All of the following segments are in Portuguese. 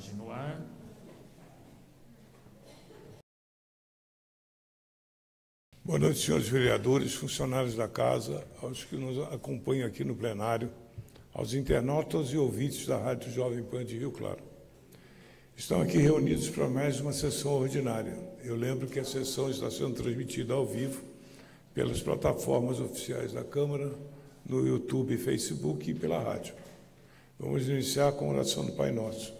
Imagem no ar. Boa noite, senhores vereadores, funcionários da casa, aos que nos acompanham aqui no plenário, aos internautas e ouvintes da Rádio Jovem Pan de Rio Claro. Estão aqui reunidos para mais uma sessão ordinária. Eu lembro que a sessão está sendo transmitida ao vivo pelas plataformas oficiais da Câmara, no YouTube, Facebook e pela rádio. Vamos iniciar com a oração do Pai Nosso.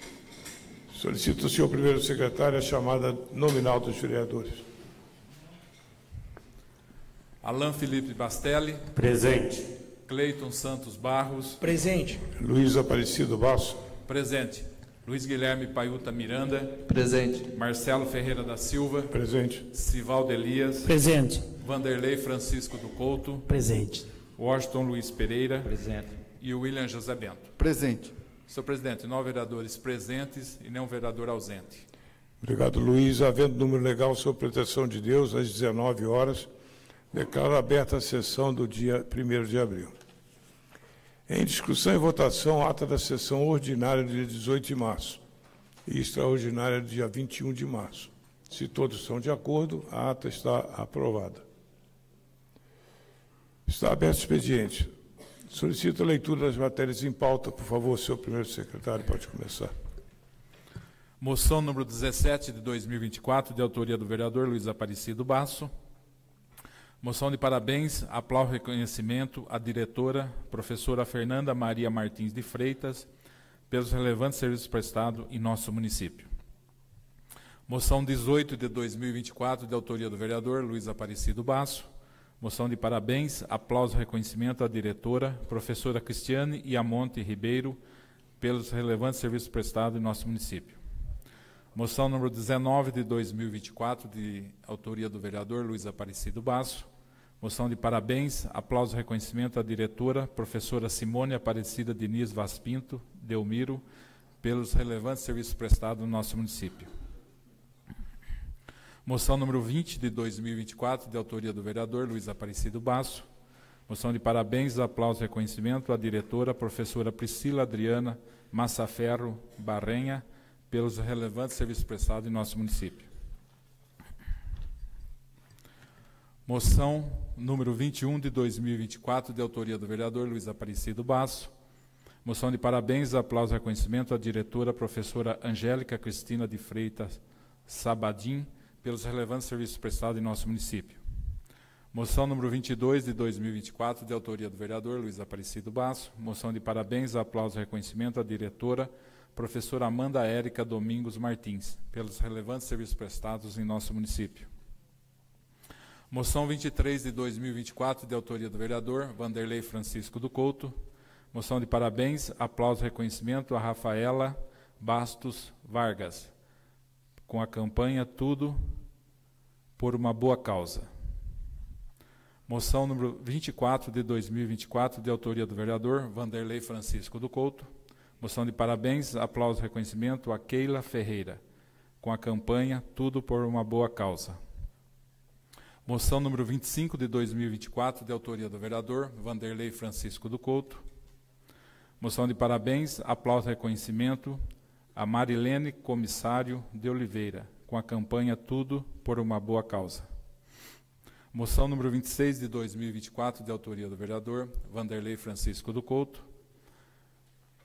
Solicito ao senhor primeiro secretário a chamada nominal dos vereadores. Alain Felipe Bastelli, Presente. Cleiton Santos Barros, Presente. Luiz Aparecido Basso. presente. Luiz Guilherme Paiuta Miranda, Presente. Marcelo Ferreira da Silva, Presente. Sivaldo Elias, Presente. Vanderlei Francisco do Couto, Presente. Washington Luiz Pereira Presente. e William José Bento. Presente. Senhor presidente, nove vereadores presentes e nenhum vereador ausente. Obrigado, Luiz. Havendo número legal sob proteção de Deus, às 19 horas, declaro aberta a sessão do dia 1 de abril. Em discussão e votação, ata da sessão ordinária do dia 18 de março e extraordinária do dia 21 de março. Se todos estão de acordo, a ata está aprovada. Está aberto o expediente. Solicito a leitura das matérias em pauta. Por favor, senhor primeiro secretário, pode começar. Moção número 17 de 2024, de autoria do vereador Luiz Aparecido Basso. Moção de parabéns, aplauso reconhecimento à diretora, professora Fernanda Maria Martins de Freitas, pelos relevantes serviços prestados em nosso município. Moção 18 de 2024, de autoria do vereador Luiz Aparecido Basso. Moção de parabéns, aplauso e reconhecimento à diretora, professora Cristiane Iamonte Ribeiro, pelos relevantes serviços prestados em nosso município. Moção número 19 de 2024, de autoria do vereador Luiz Aparecido Basso. Moção de parabéns, aplauso e reconhecimento à diretora, professora Simone Aparecida Diniz Vaz Pinto, Delmiro, pelos relevantes serviços prestados no nosso município. Moção número 20 de 2024, de autoria do vereador Luiz Aparecido Basso. Moção de parabéns, aplauso e reconhecimento à diretora, professora Priscila Adriana Massaferro Barrenha, pelos relevantes serviços prestados em nosso município. Moção número 21 de 2024, de autoria do vereador Luiz Aparecido Basso. Moção de parabéns, aplauso e reconhecimento à diretora, professora Angélica Cristina de Freitas Sabadim, pelos relevantes serviços prestados em nosso município. Moção número 22 de 2024, de autoria do vereador Luiz Aparecido Basso. Moção de parabéns, aplauso e reconhecimento à diretora, professora Amanda Érica Domingos Martins, pelos relevantes serviços prestados em nosso município. Moção 23 de 2024, de autoria do vereador Vanderlei Francisco do Couto. Moção de parabéns, aplauso e reconhecimento a Rafaela Bastos Vargas, com a campanha Tudo por uma Boa Causa. Moção número 24 de 2024, de autoria do vereador Vanderlei Francisco do Couto. Moção de parabéns, aplauso e reconhecimento a Keila Ferreira, com a campanha Tudo por uma Boa Causa. Moção número 25 de 2024, de autoria do vereador Vanderlei Francisco do Couto. Moção de parabéns, aplauso e reconhecimento a Marilene Comissário de Oliveira, com a campanha Tudo por uma Boa Causa. Moção número 26 de 2024, de autoria do vereador Vanderlei Francisco do Couto.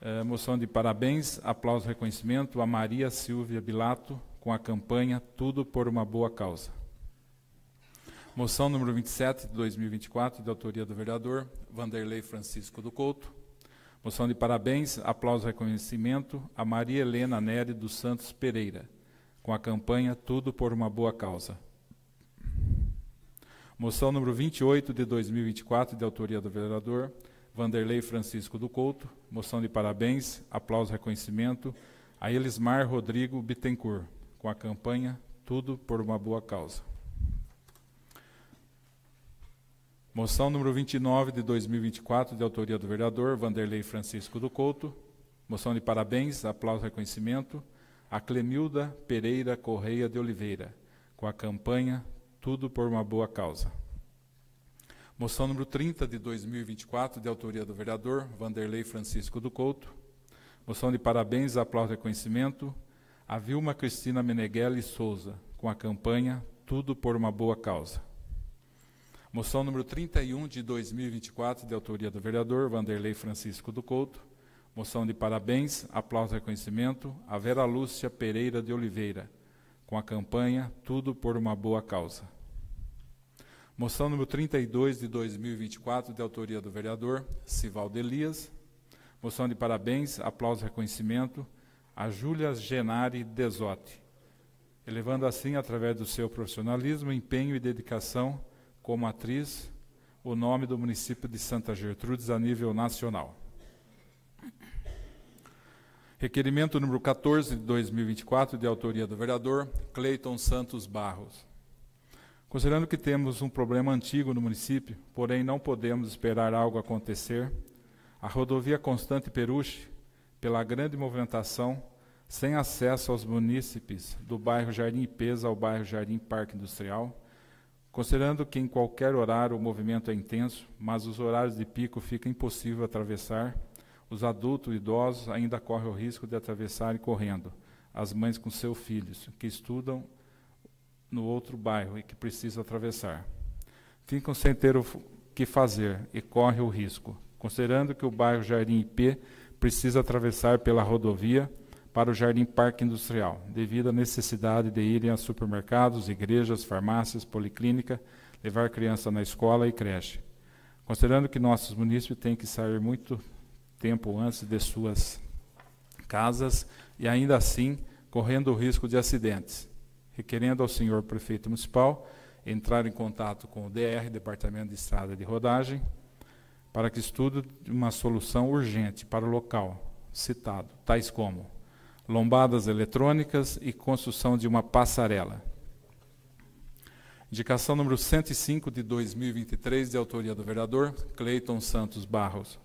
É, moção de parabéns, aplauso e reconhecimento a Maria Silvia Bilato, com a campanha Tudo por uma Boa Causa. Moção número 27 de 2024, de autoria do vereador Vanderlei Francisco do Couto. Moção de parabéns, aplauso e reconhecimento a Maria Helena Nery dos Santos Pereira, com a campanha Tudo por uma Boa Causa. Moção número 28 de 2024, de autoria do vereador Vanderlei Francisco do Couto. Moção de parabéns, aplauso e reconhecimento a Elismar Rodrigo Bittencourt, com a campanha Tudo por uma Boa Causa. Moção número 29 de 2024, de autoria do vereador Vanderlei Francisco do Couto. Moção de parabéns, aplauso e reconhecimento a Clemilda Pereira Correia de Oliveira, com a campanha Tudo por uma Boa Causa. Moção número 30 de 2024, de autoria do vereador Vanderlei Francisco do Couto. Moção de parabéns, aplauso e reconhecimento a Vilma Cristina Meneghelli Souza, com a campanha Tudo por uma Boa Causa. Moção número 31 de 2024, de autoria do vereador Vanderlei Francisco do Couto. Moção de parabéns, aplauso e reconhecimento a Vera Lúcia Pereira de Oliveira, com a campanha Tudo por uma Boa Causa. Moção número 32 de 2024, de autoria do vereador Sivaldo Elias. Moção de parabéns, aplauso e reconhecimento a Júlia Genari Desotti, elevando assim, através do seu profissionalismo, empenho e dedicação, como atriz o nome do município de Santa Gertrudes a nível nacional. Requerimento número 14 de 2024, de autoria do vereador Cleiton Santos Barros. Considerando que temos um problema antigo no município, porém não podemos esperar algo acontecer, a rodovia Constante Peruche, pela grande movimentação, sem acesso aos munícipes do bairro Jardim Pesa ao bairro Jardim Parque Industrial, Considerando que em qualquer horário o movimento é intenso, mas os horários de pico fica impossível atravessar, os adultos e idosos ainda correm o risco de atravessarem correndo, as mães com seus filhos, que estudam no outro bairro e que precisam atravessar. Ficam sem ter o que fazer e correm o risco, considerando que o bairro Jardim IP precisa atravessar pela rodovia para o Jardim Parque Industrial, devido à necessidade de irem a supermercados, igrejas, farmácias, policlínica, levar criança na escola e creche. Considerando que nossos munícipes têm que sair muito tempo antes de suas casas e ainda assim correndo o risco de acidentes, requerendo ao senhor prefeito municipal entrar em contato com o DR, Departamento de Estrada de Rodagem, para que estude uma solução urgente para o local citado, tais como lombadas eletrônicas e construção de uma passarela. Indicação número 105 de 2023, de autoria do vereador Cleiton Santos Barros.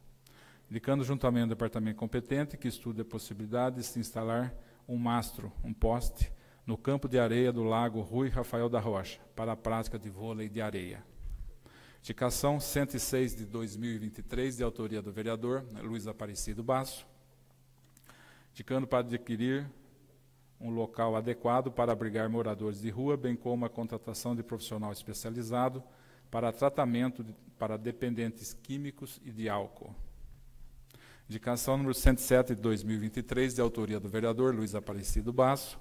Indicando juntamente ao departamento competente que estude a possibilidade de se instalar um mastro, um poste, no campo de areia do lago Rui Rafael da Rocha, para a prática de vôlei de areia. Indicação 106 de 2023, de autoria do vereador Luiz Aparecido Basso indicando para adquirir um local adequado para abrigar moradores de rua, bem como a contratação de profissional especializado para tratamento de, para dependentes químicos e de álcool. Indicação número 107 de 2023, de autoria do vereador Luiz Aparecido Basso,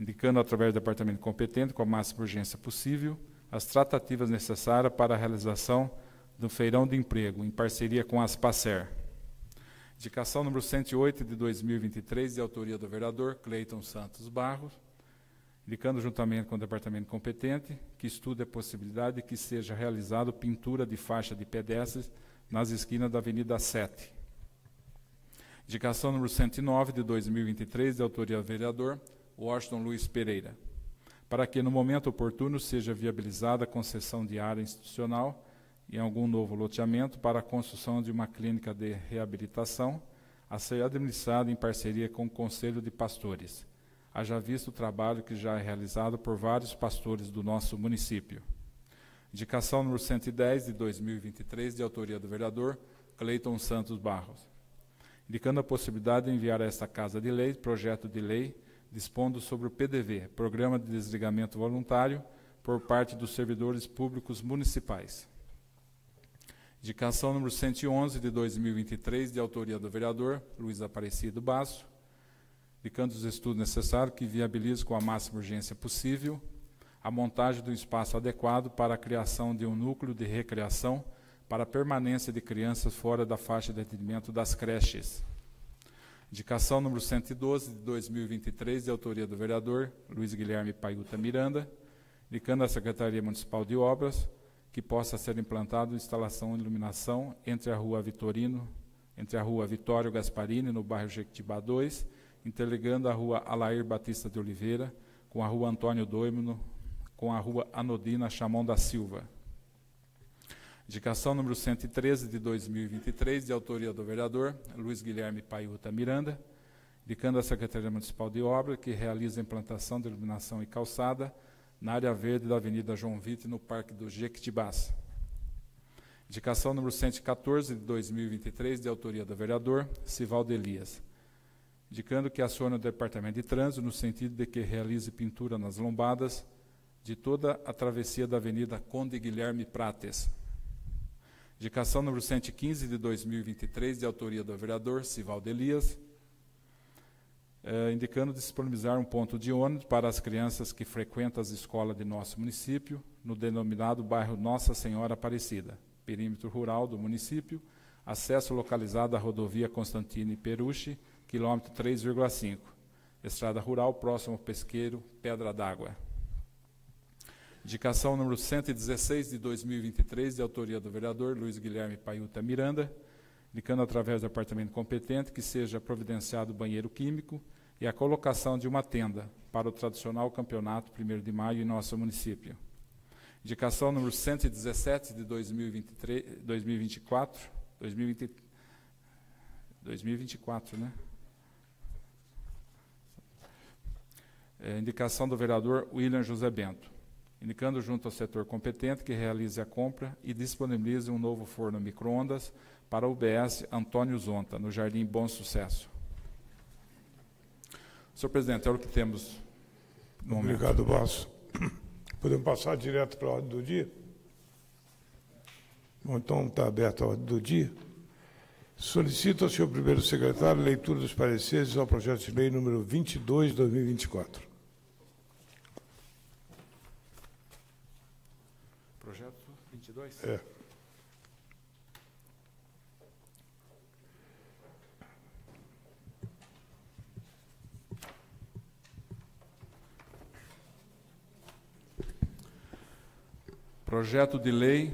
indicando através do departamento competente, com a máxima urgência possível, as tratativas necessárias para a realização do feirão de emprego, em parceria com as PACER. Indicação número 108 de 2023, de autoria do vereador Cleiton Santos Barros, indicando juntamente com o departamento competente que estude a possibilidade de que seja realizado pintura de faixa de pedestres nas esquinas da Avenida 7. Indicação número 109 de 2023, de autoria do vereador Washington Luiz Pereira, para que no momento oportuno seja viabilizada a concessão de área institucional em algum novo loteamento para a construção de uma clínica de reabilitação a ser administrada em parceria com o Conselho de Pastores. Haja visto o trabalho que já é realizado por vários pastores do nosso município. Indicação número 110 de 2023, de autoria do vereador Cleiton Santos Barros. Indicando a possibilidade de enviar a esta Casa de Lei projeto de lei dispondo sobre o PDV, Programa de Desligamento Voluntário, por parte dos servidores públicos municipais. Indicação número 111 de 2023, de autoria do vereador Luiz Aparecido Basso, indicando os estudos necessários que viabilizem com a máxima urgência possível a montagem do espaço adequado para a criação de um núcleo de recreação para a permanência de crianças fora da faixa de atendimento das creches. Indicação número 112 de 2023, de autoria do vereador Luiz Guilherme Paiuta Miranda, indicando à Secretaria Municipal de Obras que possa ser implantado instalação de iluminação entre a rua Vitorino, entre a rua Vitório Gasparini, no bairro Jequitibá 2, interligando a rua Alair Batista de Oliveira com a rua Antônio Doimino, com a rua Anodina Chamon da Silva. Indicação número 113 de 2023, de autoria do vereador Luiz Guilherme Paiuta Miranda, indicando a Secretaria Municipal de Obra que realiza a implantação de iluminação e calçada na área verde da Avenida João Vitor, no Parque do Jequitibás. Indicação número 114 de 2023, de autoria do vereador Sivaldo Elias, indicando que acione o Departamento de Trânsito no sentido de que realize pintura nas lombadas de toda a travessia da Avenida Conde Guilherme Prates. Indicação número 115 de 2023, de autoria do vereador Sivaldo Elias, eh, indicando disponibilizar um ponto de ônibus para as crianças que frequentam as escolas de nosso município, no denominado bairro Nossa Senhora Aparecida, perímetro rural do município, acesso localizado à rodovia Constantine Perucci, quilômetro 3,5, estrada rural próximo ao pesqueiro Pedra d'Água. Indicação número 116 de 2023, de autoria do vereador Luiz Guilherme Paiuta Miranda, indicando através do departamento competente que seja providenciado banheiro químico e a colocação de uma tenda para o tradicional campeonato 1 de maio em nosso município. Indicação número 117 de 2023, 2024, 2020, 2024, né? É, indicação do vereador William José Bento, indicando junto ao setor competente que realize a compra e disponibilize um novo forno micro-ondas para o UBS Antônio Zonta, no Jardim Bom Sucesso. Senhor presidente, é o que temos no Obrigado, Basso. Podemos passar direto para a ordem do dia? Bom, então está aberta a ordem do dia. Solicito ao senhor primeiro secretário leitura dos pareceres ao projeto de lei número 22, 2024. Projeto 22? É. Projeto de lei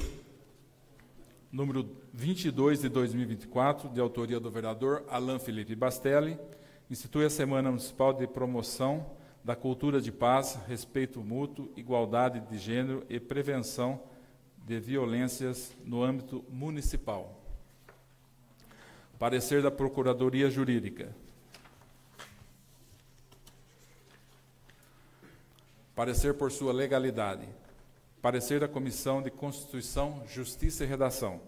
número 22 de 2024, de autoria do vereador Alain Felipe Bastelli, institui a Semana Municipal de Promoção da Cultura de Paz, Respeito Mútuo, Igualdade de Gênero e Prevenção de Violências no âmbito municipal. Parecer da Procuradoria Jurídica. Parecer por sua legalidade. Parecer da Comissão de Constituição, Justiça e Redação.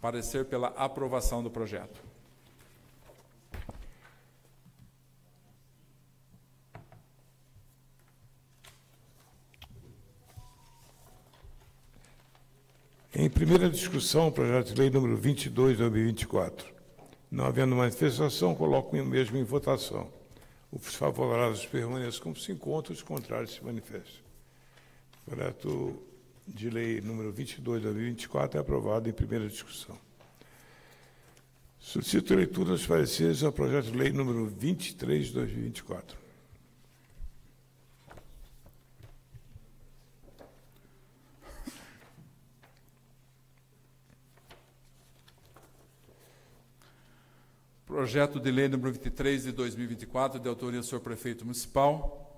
Parecer pela aprovação do projeto. Em primeira discussão, o projeto de lei número 22 de 2024. Não havendo manifestação, coloco o mesmo em votação. Os favoráveis permaneçam como se encontram, os contrários se manifestem. Projeto de lei número 22 de 2024 é aprovado em primeira discussão. Solicito a leitura dos pareceres ao projeto de lei número 23 de 2024. Projeto de lei número 23 de 2024, de autoria do senhor prefeito municipal,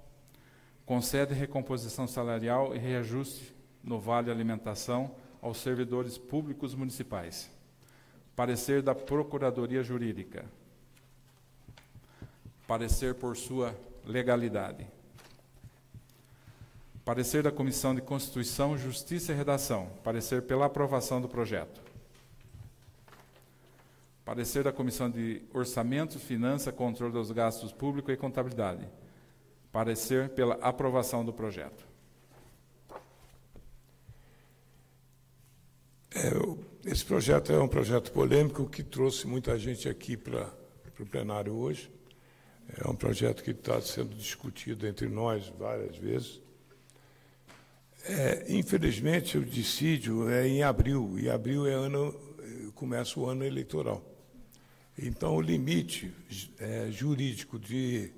concede recomposição salarial e reajuste no Vale Alimentação aos servidores públicos municipais. Parecer da Procuradoria Jurídica. Parecer por sua legalidade. Parecer da Comissão de Constituição, Justiça e Redação. Parecer pela aprovação do projeto. Parecer da Comissão de Orçamento, Finança, Controle dos Gastos Públicos e Contabilidade Parecer pela aprovação do projeto. É, esse projeto é um projeto polêmico que trouxe muita gente aqui para o plenário hoje. É um projeto que está sendo discutido entre nós várias vezes. É, infelizmente, o dissídio é em abril, e abril é ano, começa o ano eleitoral. Então, o limite é, jurídico de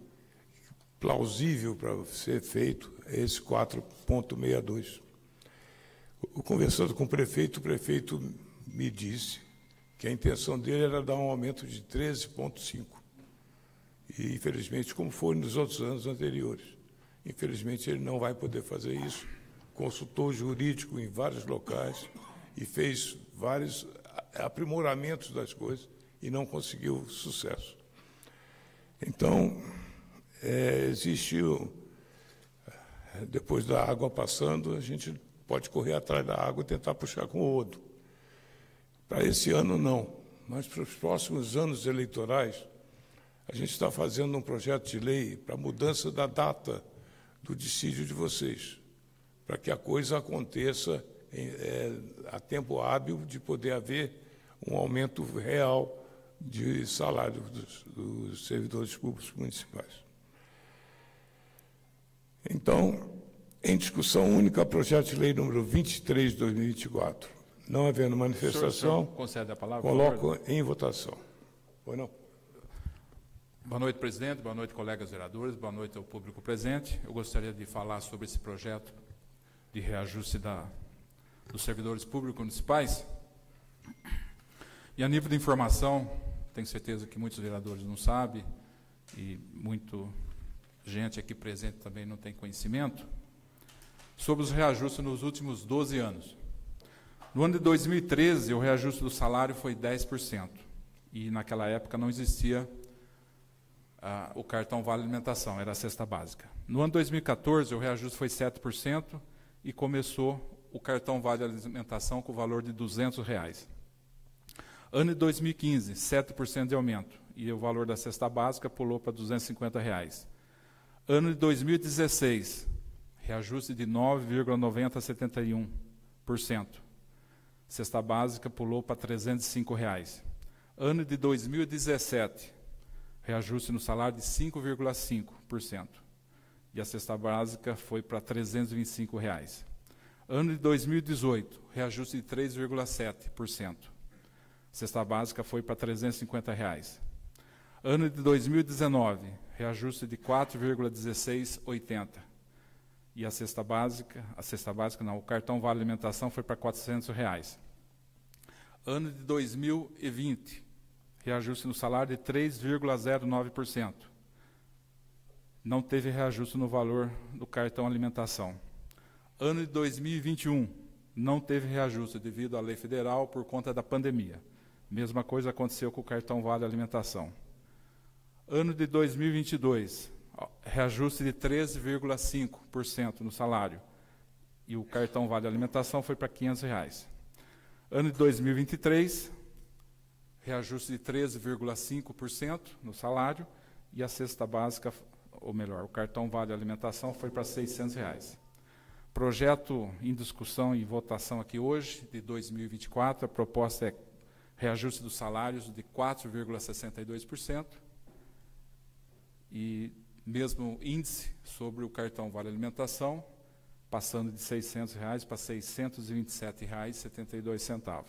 plausível para ser feito é esse 4.62. conversando com o prefeito, o prefeito me disse que a intenção dele era dar um aumento de 13,5. E, infelizmente, como foi nos outros anos anteriores, infelizmente ele não vai poder fazer isso. Consultou jurídico em vários locais e fez vários aprimoramentos das coisas e não conseguiu sucesso. Então, é, existe, depois da água passando, a gente pode correr atrás da água e tentar puxar com o outro. Para esse ano, não. Mas para os próximos anos eleitorais, a gente está fazendo um projeto de lei para mudança da data do dissídio de vocês, para que a coisa aconteça em, é, a tempo hábil de poder haver um aumento real de salário dos, dos servidores públicos municipais. Então, em discussão única, projeto de lei número 23 de 2024. Não havendo manifestação, senhor, senhor concede a palavra, coloco em votação. Ou não? Boa noite, presidente. Boa noite, colegas vereadores. Boa noite ao público presente. Eu gostaria de falar sobre esse projeto de reajuste da, dos servidores públicos municipais. E a nível de informação, tenho certeza que muitos vereadores não sabem e muito gente aqui presente também não tem conhecimento sobre os reajustes nos últimos 12 anos. No ano de 2013, o reajuste do salário foi 10%, e naquela época não existia ah, o cartão Vale Alimentação, era a cesta básica. No ano 2014, o reajuste foi 7% e começou o cartão Vale Alimentação com o valor de 200 reais. Ano de 2015, 7% de aumento, e o valor da cesta básica pulou para 250 reais. Ano de 2016, reajuste de 9,9071%. Cesta básica pulou para 305 reais. Ano de 2017, reajuste no salário de 5,5%. E a cesta básica foi para 325 reais. Ano de 2018, reajuste de 3,7%. Cesta básica foi para 350 reais. Ano de 2019, reajuste de 4,1680 e a cesta básica, a cesta básica não, o cartão Vale Alimentação foi para 400 reais. Ano de 2020, reajuste no salário de 3,09%. Não teve reajuste no valor do cartão alimentação. Ano de 2021, não teve reajuste devido à lei federal por conta da pandemia. Mesma coisa aconteceu com o cartão Vale Alimentação. Ano de 2022, reajuste de 13,5% no salário. E o cartão Vale Alimentação foi para 500 reais. Ano de 2023, reajuste de 13,5% no salário e a cesta básica, ou melhor, o cartão Vale Alimentação foi para 600 reais. Projeto em discussão e votação aqui hoje, de 2024, a proposta é reajuste dos salários de 4,62% e mesmo índice sobre o cartão Vale Alimentação, passando de 600 reais para R$ 627,72.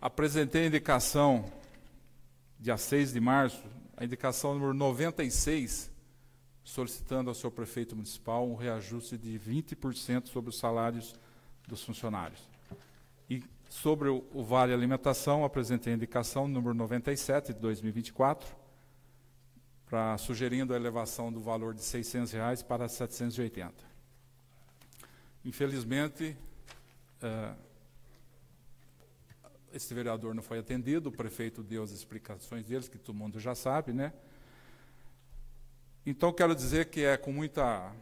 Apresentei a indicação, dia 6 de março, a indicação número 96, solicitando ao seu prefeito municipal um reajuste de 20% sobre os salários dos funcionários. E sobre o, o Vale Alimentação, apresentei a indicação número 97 de 2024, para sugerindo a elevação do valor de 600 reais para 780. Infelizmente, uh, esse vereador não foi atendido, o prefeito deu as explicações deles, que todo mundo já sabe, né? Então, quero dizer que é com muita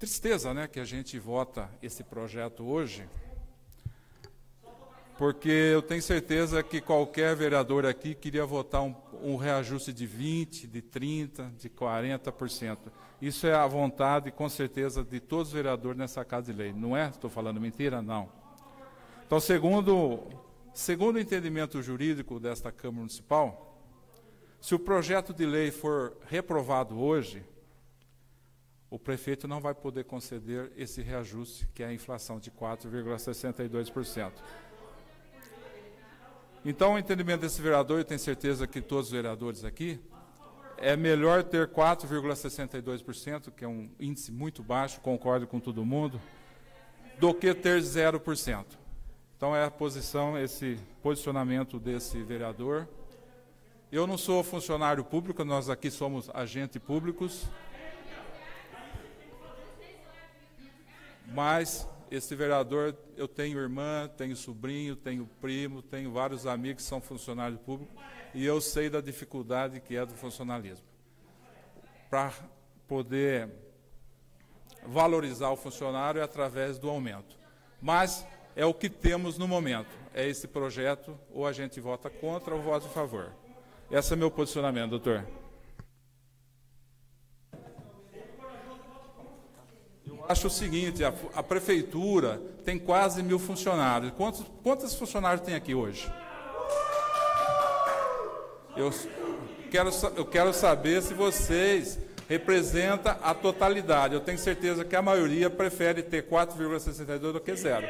tristeza né, que a gente vota esse projeto hoje, porque eu tenho certeza que qualquer vereador aqui queria votar um, um reajuste de 20%, de 30%, de 40%. Isso é a vontade, com certeza, de todos os vereadores nessa Casa de Lei. Não é? Estou falando mentira? Não. Então, segundo, segundo o entendimento jurídico desta Câmara Municipal, se o projeto de lei for reprovado hoje, o prefeito não vai poder conceder esse reajuste, que é a inflação de 4,62%. Então, o entendimento desse vereador, eu tenho certeza que todos os vereadores aqui, é melhor ter 4,62%, que é um índice muito baixo, concordo com todo mundo, do que ter 0%. Então é a posição, esse posicionamento desse vereador. Eu não sou funcionário público, nós aqui somos agentes públicos. Mas esse vereador, eu tenho irmã, tenho sobrinho, tenho primo, tenho vários amigos que são funcionários públicos e eu sei da dificuldade que é do funcionalismo. Para poder valorizar o funcionário é através do aumento. Mas é o que temos no momento. É esse projeto, ou a gente vota contra ou vota a favor. Esse é meu posicionamento, doutor. Acho o seguinte, a, a prefeitura tem quase mil funcionários. Quantos, quantos funcionários tem aqui hoje? Eu quero, eu quero saber se vocês representam a totalidade. Eu tenho certeza que a maioria prefere ter 4,62 do que zero.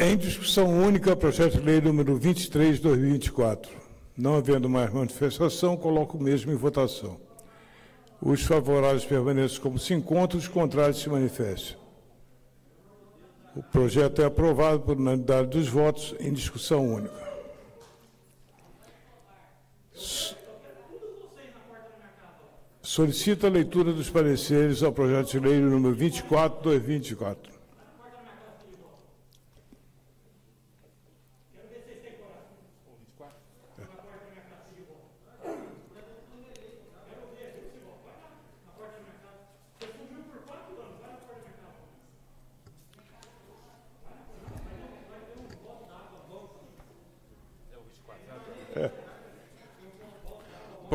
Em discussão única, projeto de lei número 23, 2024. Não havendo mais manifestação, coloco o mesmo em votação. Os favoráveis permaneçam como se encontram, os contrários se manifestem. O projeto é aprovado por unanimidade dos votos em discussão única. Solicita a leitura dos pareceres ao projeto de lei número 24, 2024.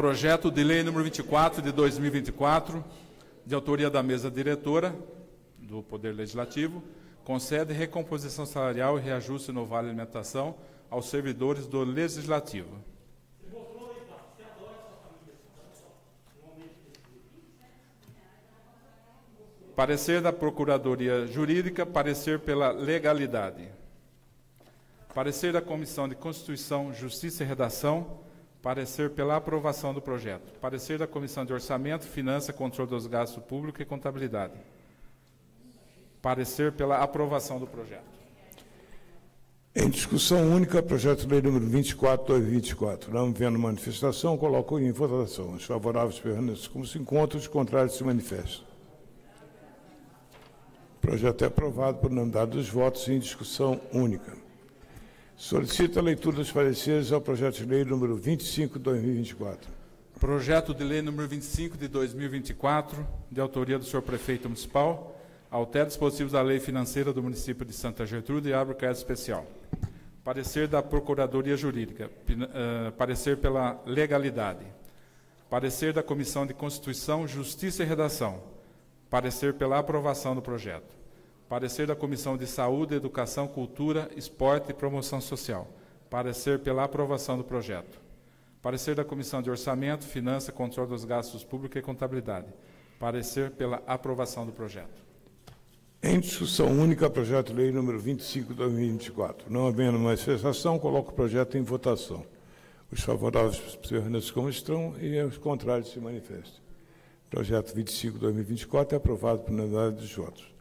Projeto de lei número 24 de 2024, de autoria da mesa diretora do Poder Legislativo, concede recomposição salarial e reajuste no Vale Alimentação aos servidores do Legislativo. Parecer da Procuradoria Jurídica, parecer pela legalidade. Parecer da Comissão de Constituição, Justiça e Redação, Parecer pela aprovação do projeto. Parecer da Comissão de Orçamento, Finança, Controle dos Gastos Públicos e Contabilidade. Parecer pela aprovação do projeto. Em discussão única, projeto de lei número 24, 2024. Não havendo manifestação, coloco em votação. Os favoráveis permanecem como se encontram, os contrários se manifestam. O projeto é aprovado por unanimidade dos votos em discussão única. Solicito a leitura dos pareceres ao projeto de lei número 25 de 2024. Projeto de lei número 25 de 2024, de autoria do senhor prefeito municipal, altera dispositivos da lei financeira do município de Santa Gertrude e abre o caso especial. Parecer da Procuradoria Jurídica. Uh, parecer pela legalidade. Parecer da Comissão de Constituição, Justiça e Redação. Parecer pela aprovação do projeto. Parecer da Comissão de Saúde, Educação, Cultura, Esporte e Promoção Social. Parecer pela aprovação do projeto. Parecer da Comissão de Orçamento, Finança, Controle dos Gastos Públicos e Contabilidade. Parecer pela aprovação do projeto. Em discussão única, projeto de lei número 25 de 2024. Não havendo mais cessação, coloco o projeto em votação. Os favoráveis permaneçam como estão e os contrários se manifestem. Projeto 25 de 2024 é aprovado por unanimidade dos votos.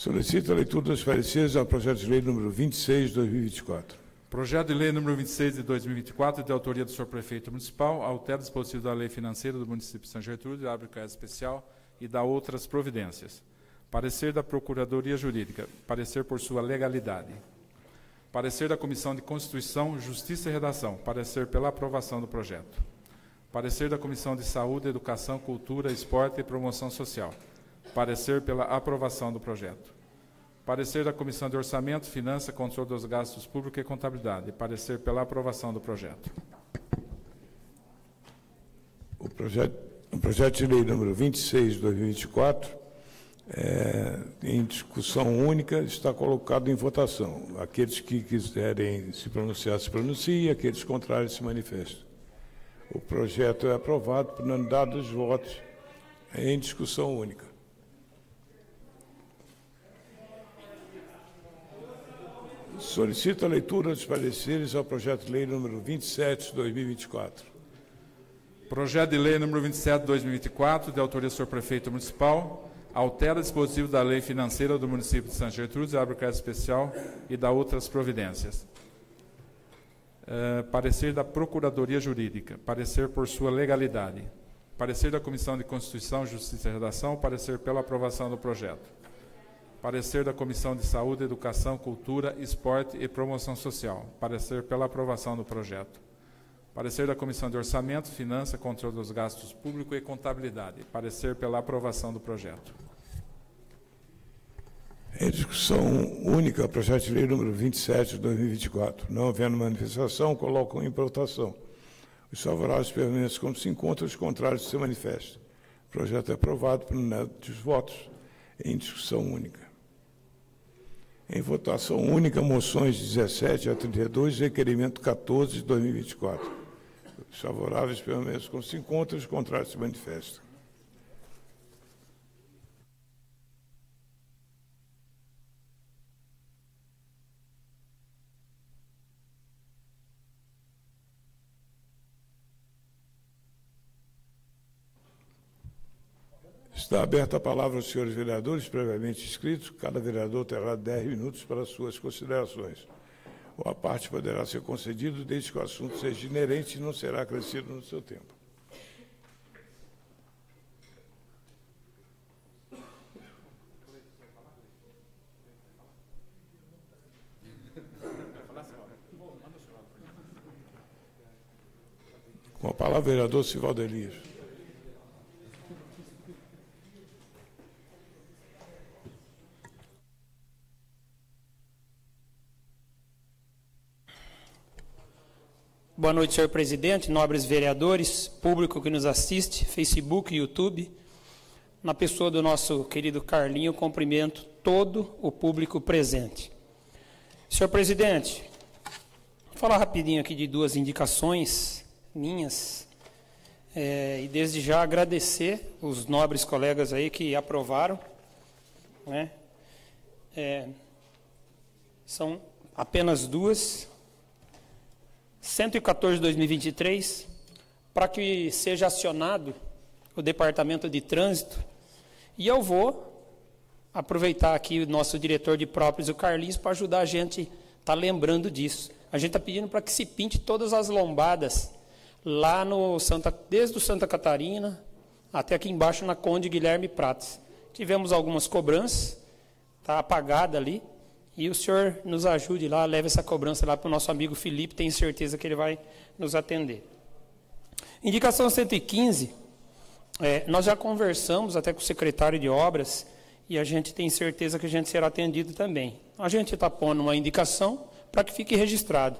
Solicito a leitura dos pareceres ao projeto de lei número 26 de 2024. Projeto de lei número 26 de 2024, de autoria do senhor prefeito municipal, altera o dispositivo da lei financeira do município de São Gertrude, abre caso especial e dá outras providências. Parecer da Procuradoria Jurídica, parecer por sua legalidade. Parecer da Comissão de Constituição, Justiça e Redação, parecer pela aprovação do projeto. Parecer da Comissão de Saúde, Educação, Cultura, Esporte e Promoção Social Parecer pela aprovação do projeto. Parecer da Comissão de Orçamento, Finança, Controle dos Gastos Públicos e Contabilidade. Parecer pela aprovação do projeto. O projeto, o projeto de lei número 26 de 2024, é, em discussão única, está colocado em votação. Aqueles que quiserem se pronunciar, se pronunciem, aqueles contrários se manifestem. O projeto é aprovado por unanimidade dos votos em discussão única. Solicito a leitura dos pareceres ao projeto de lei número 27 de 2024. Projeto de lei número 27 de 2024, de autoria do senhor prefeito municipal, altera dispositivo da lei financeira do município de Santa Gertrudes, abre crédito especial e dá outras providências. É, parecer da Procuradoria Jurídica, parecer por sua legalidade. Parecer da Comissão de Constituição, Justiça e Redação, parecer pela aprovação do projeto. Parecer da Comissão de Saúde, Educação, Cultura, Esporte e Promoção Social. Parecer pela aprovação do projeto. Parecer da Comissão de Orçamento, Finança, Controle dos Gastos Públicos e Contabilidade. Parecer pela aprovação do projeto. Em discussão única, projeto de lei número 27 de 2024. Não havendo manifestação, colocam em votação. Os favoráveis permanecem como se encontram, os contrários se manifestam. O projeto é aprovado por unidade dos votos em discussão única. Em votação única, moções 17 a 32, requerimento 14 de 2024. Os favoráveis permanecem como se encontram, os contrários se manifestam. Está aberta a palavra aos senhores vereadores previamente inscritos. Cada vereador terá 10 minutos para suas considerações. Ou a parte poderá ser concedido desde que o assunto seja inerente e não será acrescido no seu tempo. Com a palavra, vereador Sivaldo Elias. Boa noite, senhor presidente, nobres vereadores, público que nos assiste, Facebook, YouTube. Na pessoa do nosso querido Carlinho, cumprimento todo o público presente. Senhor presidente, vou falar rapidinho aqui de duas indicações minhas. É, e desde já agradecer os nobres colegas aí que aprovaram. Né? É, são apenas duas. 114 de 2023, para que seja acionado o Departamento de Trânsito. E eu vou aproveitar aqui o nosso diretor de próprios, o Carlinhos, para ajudar a gente a tá lembrando disso. A gente está pedindo para que se pinte todas as lombadas lá no Santa, desde o Santa Catarina até aqui embaixo na Conde Guilherme Prates. Tivemos algumas cobranças, está apagada ali, e o senhor nos ajude lá, leve essa cobrança lá para o nosso amigo Felipe, tenho certeza que ele vai nos atender. Indicação 115, é, nós já conversamos até com o secretário de obras e a gente tem certeza que a gente será atendido também. A gente está pondo uma indicação para que fique registrado,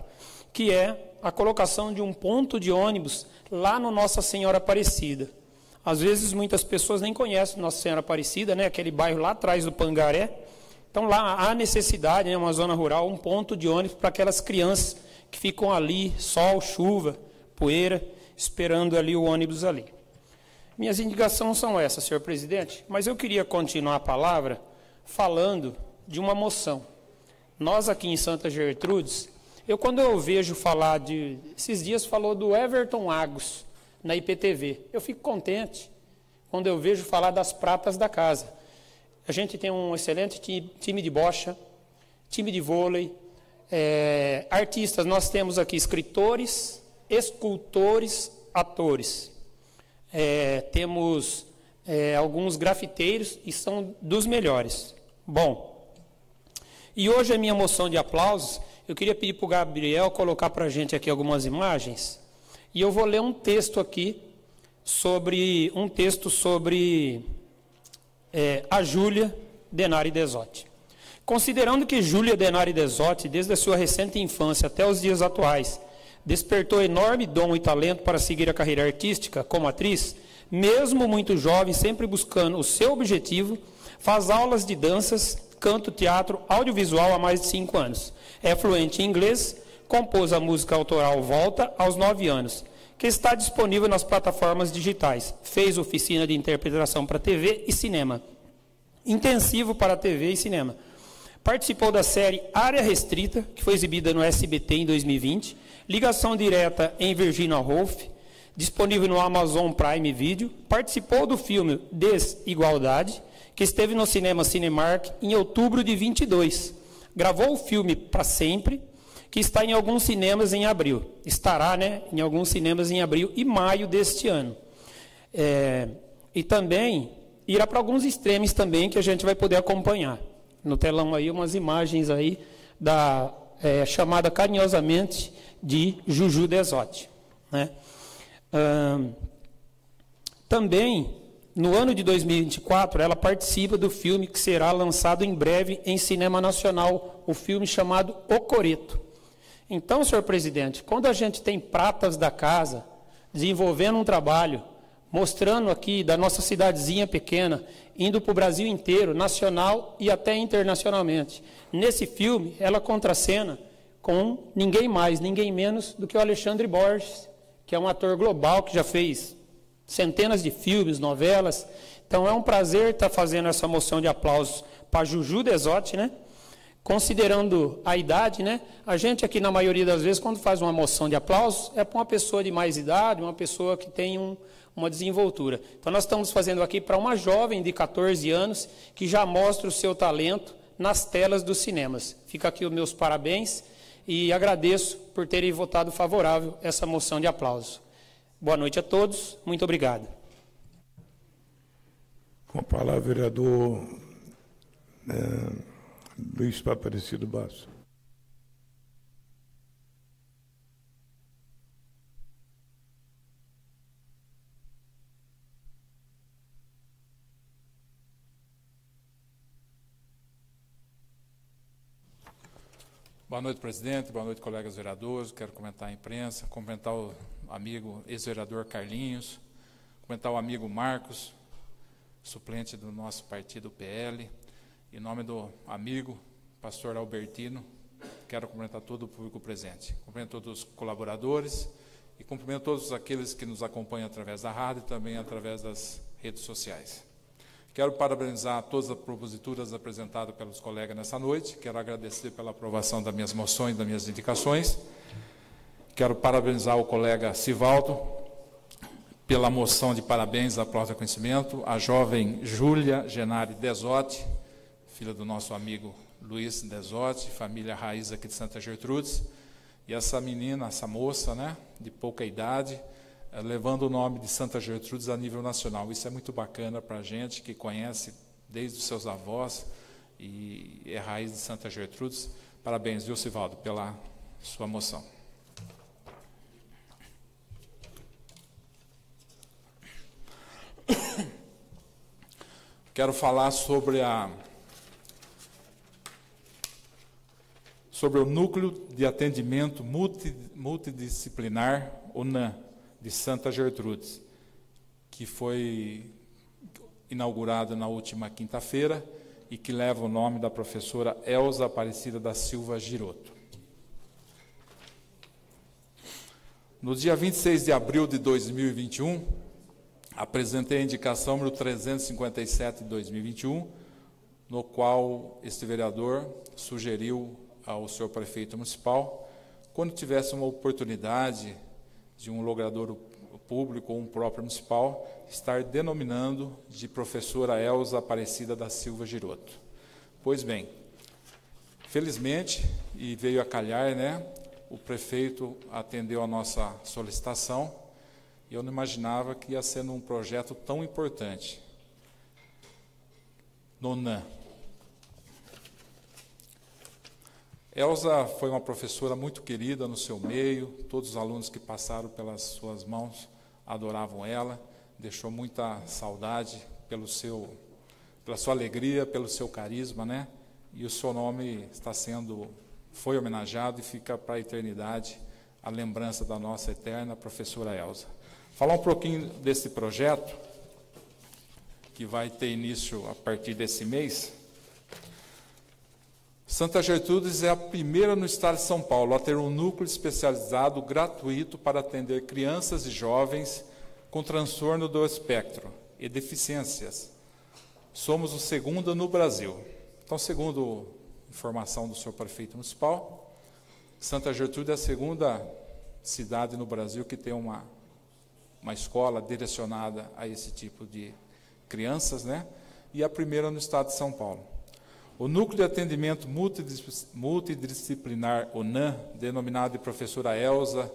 que é a colocação de um ponto de ônibus lá no Nossa Senhora Aparecida. Às vezes muitas pessoas nem conhecem Nossa Senhora Aparecida, né? aquele bairro lá atrás do Pangaré, então lá há necessidade, em né, uma zona rural, um ponto de ônibus para aquelas crianças que ficam ali, sol, chuva, poeira, esperando ali o ônibus ali. Minhas indicações são essas, senhor presidente, mas eu queria continuar a palavra falando de uma moção. Nós aqui em Santa Gertrudes, eu quando eu vejo falar de. Esses dias falou do Everton Agos na IPTV. Eu fico contente quando eu vejo falar das pratas da casa. A gente tem um excelente time de bocha, time de vôlei, é, artistas. Nós temos aqui escritores, escultores, atores. É, temos é, alguns grafiteiros e são dos melhores. Bom, e hoje a minha moção de aplausos, eu queria pedir para o Gabriel colocar para a gente aqui algumas imagens. E eu vou ler um texto aqui sobre um texto sobre é, a Júlia Denari Desotti. Considerando que Júlia Denari Desotti, desde a sua recente infância até os dias atuais, despertou enorme dom e talento para seguir a carreira artística como atriz, mesmo muito jovem, sempre buscando o seu objetivo, faz aulas de danças, canto, teatro, audiovisual há mais de cinco anos. É fluente em inglês, compôs a música autoral Volta aos nove anos, que está disponível nas plataformas digitais. Fez oficina de interpretação para TV e cinema. Intensivo para TV e cinema. Participou da série Área Restrita, que foi exibida no SBT em 2020, Ligação Direta em Virginia Woolf, disponível no Amazon Prime Video. Participou do filme Desigualdade, que esteve no cinema Cinemark em outubro de 22. Gravou o filme Para Sempre, que está em alguns cinemas em abril. Estará né, em alguns cinemas em abril e maio deste ano. É, e também irá para alguns extremos também que a gente vai poder acompanhar. No telão aí umas imagens aí da é, chamada carinhosamente de Juju Desotti. Né? também, no ano de 2024, ela participa do filme que será lançado em breve em cinema nacional, o filme chamado O Coreto. Então, senhor presidente, quando a gente tem pratas da casa desenvolvendo um trabalho, mostrando aqui da nossa cidadezinha pequena, indo para o Brasil inteiro, nacional e até internacionalmente. Nesse filme, ela contracena com ninguém mais, ninguém menos do que o Alexandre Borges, que é um ator global que já fez centenas de filmes, novelas. Então é um prazer estar fazendo essa moção de aplausos para Juju Desotti, né? Considerando a idade, né? A gente aqui, na maioria das vezes, quando faz uma moção de aplausos, é para uma pessoa de mais idade, uma pessoa que tem um, uma desenvoltura. Então, nós estamos fazendo aqui para uma jovem de 14 anos que já mostra o seu talento nas telas dos cinemas. Fica aqui os meus parabéns e agradeço por terem votado favorável essa moção de aplauso. Boa noite a todos, muito obrigado. Com a palavra, vereador é, Luiz Paparecido Basso. Boa noite, presidente. Boa noite, colegas vereadores. Quero comentar a imprensa, cumprimentar o amigo ex-vereador Carlinhos, cumprimentar o amigo Marcos, suplente do nosso partido PL. Em nome do amigo pastor Albertino, quero cumprimentar todo o público presente. Cumprimento todos os colaboradores e cumprimento todos aqueles que nos acompanham através da rádio e também através das redes sociais. Quero parabenizar todas as proposituras apresentadas pelos colegas nessa noite. Quero agradecer pela aprovação das minhas moções, das minhas indicações. Quero parabenizar o colega Sivaldo pela moção de parabéns à prova de conhecimento, a jovem Júlia Genari Desotti, filha do nosso amigo Luiz Desotti, família raiz aqui de Santa Gertrudes, e essa menina, essa moça, né, de pouca idade, eh, levando o nome de Santa Gertrudes a nível nacional. Isso é muito bacana para a gente que conhece desde os seus avós e é raiz de Santa Gertrudes. Parabéns, viu, Sivaldo, pela sua moção. Quero falar sobre a sobre o núcleo de atendimento multidisciplinar, o NAM de Santa Gertrudes, que foi inaugurada na última quinta-feira e que leva o nome da professora Elza Aparecida da Silva Giroto. No dia 26 de abril de 2021, apresentei a indicação número 357 de 2021, no qual este vereador sugeriu ao senhor prefeito municipal, quando tivesse uma oportunidade de um logrador público ou um próprio municipal estar denominando de professora Elza Aparecida da Silva Giroto. Pois bem, felizmente, e veio a calhar, né, o prefeito atendeu a nossa solicitação e eu não imaginava que ia ser um projeto tão importante. Nonã. Elza foi uma professora muito querida no seu meio, todos os alunos que passaram pelas suas mãos adoravam ela, deixou muita saudade pelo seu, pela sua alegria, pelo seu carisma, né? E o seu nome está sendo, foi homenageado e fica para a eternidade a lembrança da nossa eterna professora Elza. Falar um pouquinho desse projeto, que vai ter início a partir desse mês. Santa Gertrudes é a primeira no estado de São Paulo a ter um núcleo especializado gratuito para atender crianças e jovens com transtorno do espectro e deficiências. Somos o segundo no Brasil. Então, segundo informação do senhor prefeito municipal. Santa Gertrude é a segunda cidade no Brasil que tem uma, uma escola direcionada a esse tipo de crianças, né? E a primeira no estado de São Paulo. O Núcleo de Atendimento Multidisciplinar, ONAM, denominado de professora Elza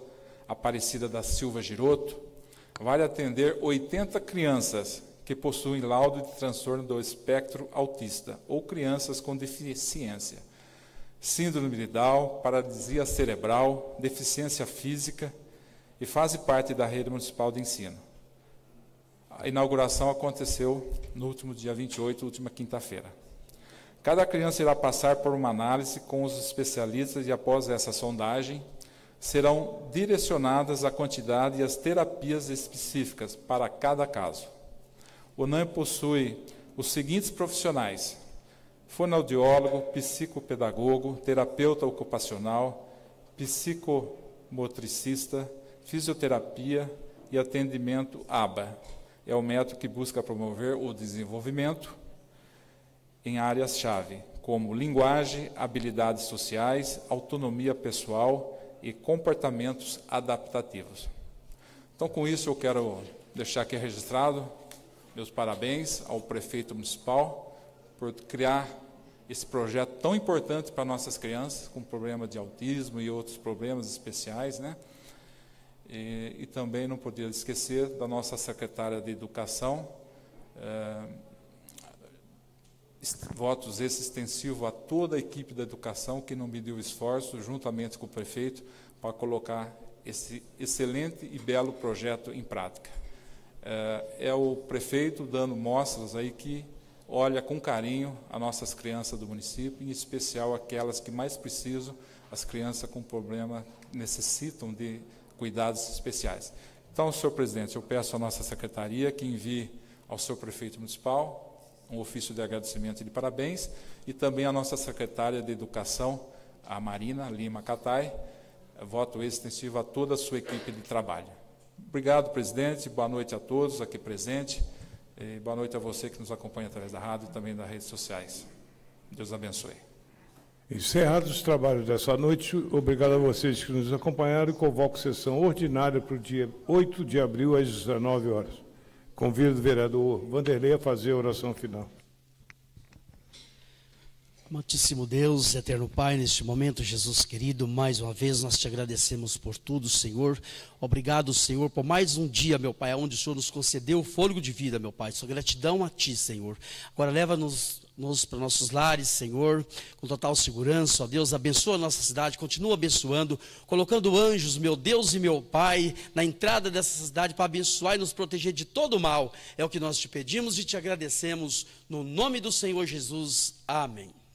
Aparecida da Silva Giroto, vai atender 80 crianças que possuem laudo de transtorno do espectro autista ou crianças com deficiência, síndrome de Down, paralisia cerebral, deficiência física e faz parte da rede municipal de ensino. A inauguração aconteceu no último dia 28, última quinta-feira. Cada criança irá passar por uma análise com os especialistas e após essa sondagem, serão direcionadas a quantidade e as terapias específicas para cada caso. O NAM possui os seguintes profissionais: fonoaudiólogo, psicopedagogo, terapeuta ocupacional, psicomotricista, fisioterapia e atendimento ABA. É o método que busca promover o desenvolvimento em áreas-chave, como linguagem, habilidades sociais, autonomia pessoal e comportamentos adaptativos. Então, com isso, eu quero deixar aqui registrado meus parabéns ao prefeito municipal por criar esse projeto tão importante para nossas crianças com problema de autismo e outros problemas especiais, né? E, e também não podia esquecer da nossa secretária de Educação, é, votos esse extensivo a toda a equipe da educação que não mediu esforço, juntamente com o prefeito, para colocar esse excelente e belo projeto em prática é, é o prefeito dando mostras aí que olha com carinho as nossas crianças do município, em especial aquelas que mais precisam, as crianças com problema necessitam de cuidados especiais. Então, senhor presidente, eu peço à nossa secretaria que envie ao seu prefeito municipal um ofício de agradecimento e de parabéns e também à nossa secretária de Educação, a Marina Lima Catai, voto extensivo a toda a sua equipe de trabalho. Obrigado, presidente. Boa noite a todos aqui presentes. E boa noite a você que nos acompanha através da rádio e também das redes sociais. Deus abençoe. Encerrados os trabalhos dessa noite, obrigado a vocês que nos acompanharam e convoco sessão ordinária para o dia 8 de abril, às 19 horas. Convido o vereador Vanderlei a fazer a oração final. Amantíssimo Deus, eterno Pai, neste momento, Jesus querido, mais uma vez nós te agradecemos por tudo, Senhor. Obrigado, Senhor, por mais um dia, meu Pai, onde o Senhor nos concedeu o fôlego de vida, meu Pai. Sua gratidão a Ti, Senhor. Agora leva-nos nos para nossos lares, Senhor, com total segurança. Ó Deus, abençoa a nossa cidade, continua abençoando, colocando anjos, meu Deus e meu Pai, na entrada dessa cidade para abençoar e nos proteger de todo mal. É o que nós te pedimos e te agradecemos no nome do Senhor Jesus. Amém.